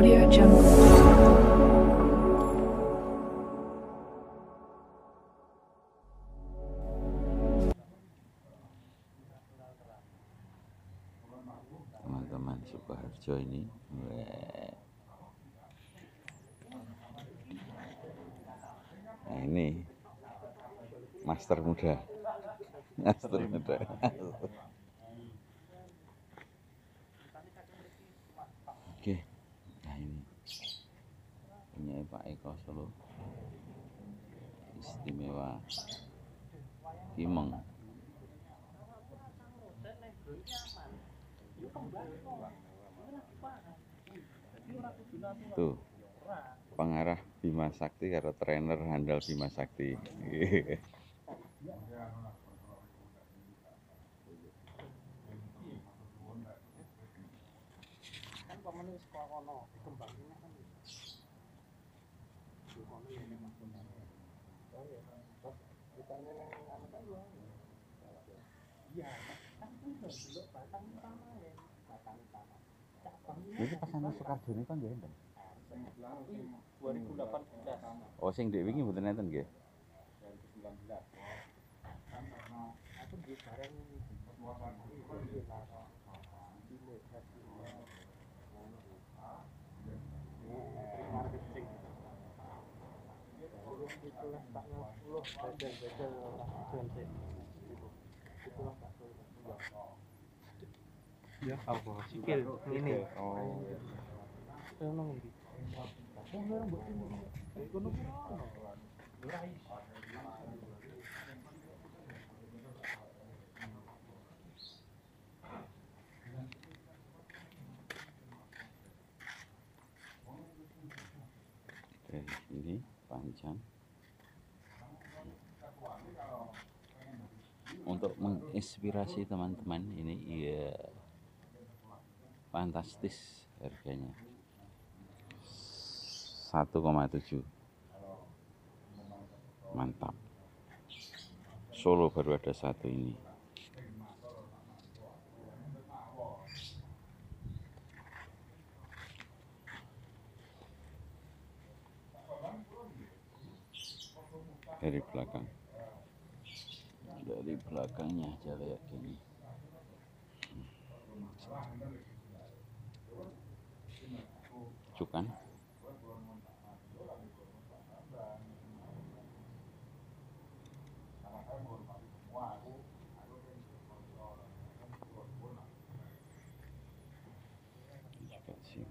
Audio Jungle. teman-teman Sukoharjo ini. Nah ini master muda. Master muda oke nah ini punya Pak Eko Solo istimewa. Kimeng tuh. Pengarah Bima Sakti karo trainer handal Bima Sakti. Kan nggih enten. 2018 Oh sing ndek wingi mboten enten nggih. 2019 aku di bareng itulah tak ngapuluh bedel-bedel orang itulah tak Ya, apa? skill ini Oh. Mbok ini. Kono. Dari sini panjang. Untuk menginspirasi teman-teman ini ya fantastis harganya. 1,7 mantap. Solo baru ada satu ini. Dari belakang dari belakangnya aja kayak gini cukan. Juga sih